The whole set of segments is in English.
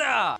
sir!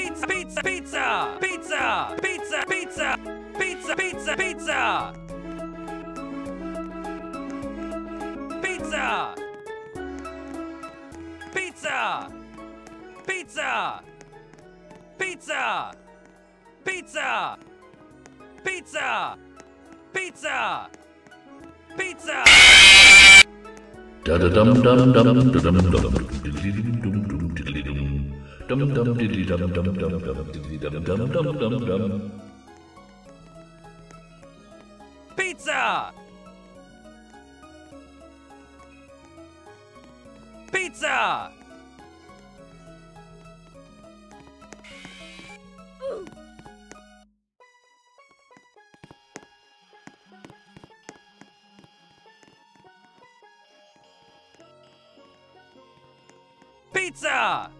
Pizza! Pizza! Pizza! Pizza! Pizza! Pizza! Pizza! Pizza! Pizza! Pizza! Pizza! Pizza! Pizza! Pizza! Pizza! Pizza! Pizza! Da da dum dum dum dum dum dum dum dum diddly dum dum dum diddly dum dum dum dum diddly dum dum dum dum dum! Pizza! Pizza! Pizza!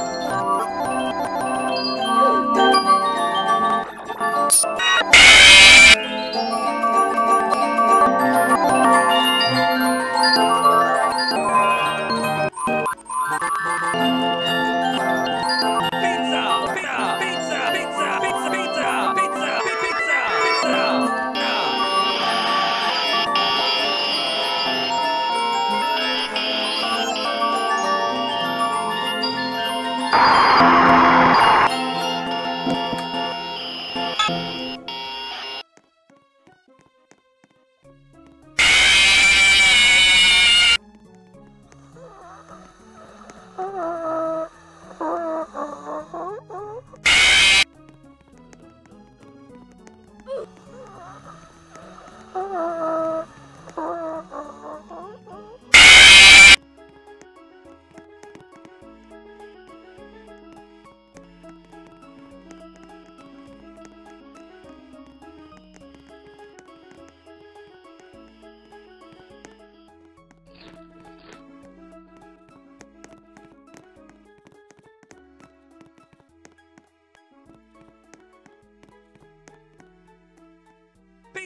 Ah!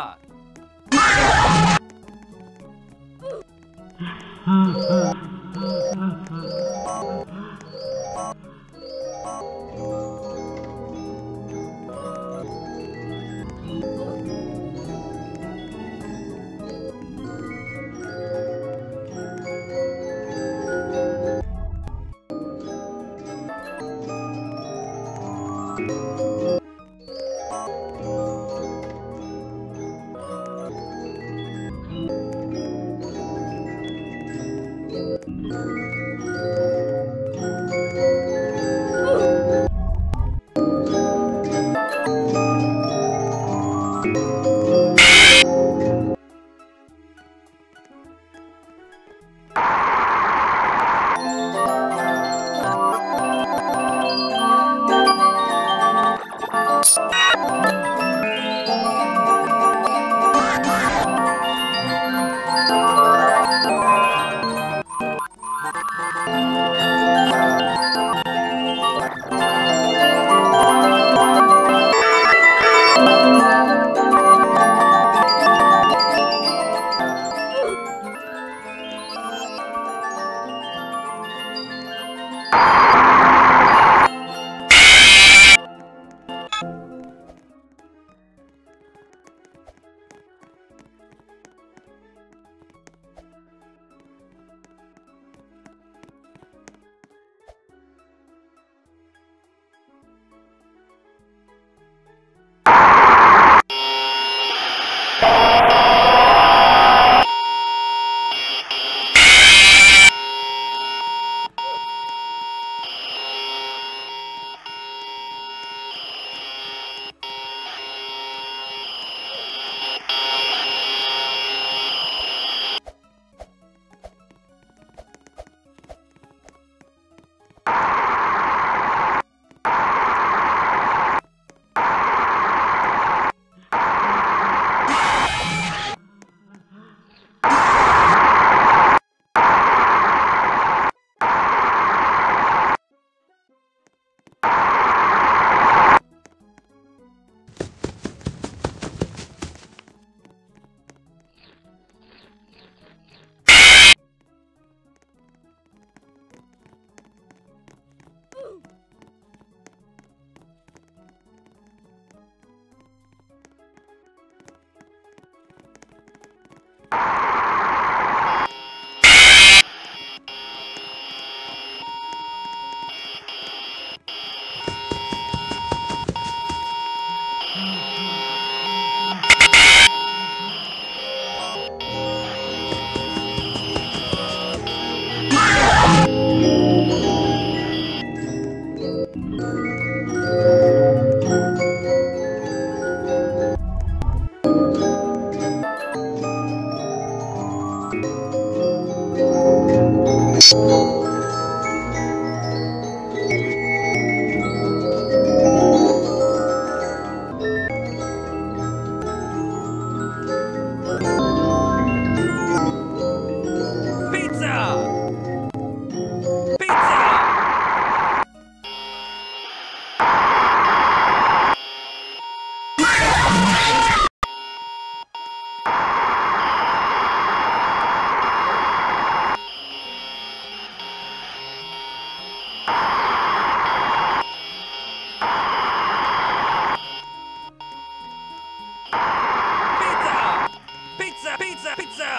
shot.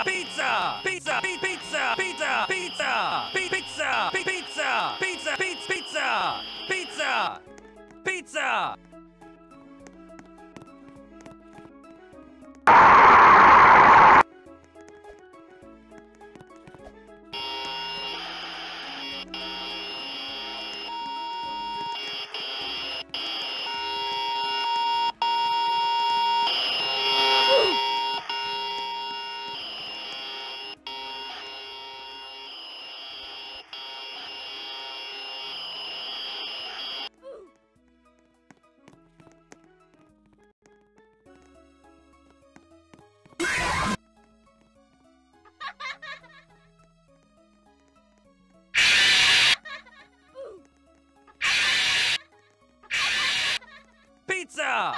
pizza! Pizza! pizza!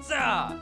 Pizza!